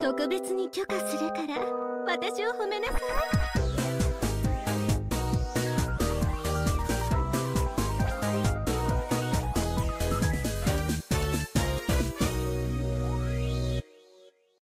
特別に許可するから私を褒めなさい。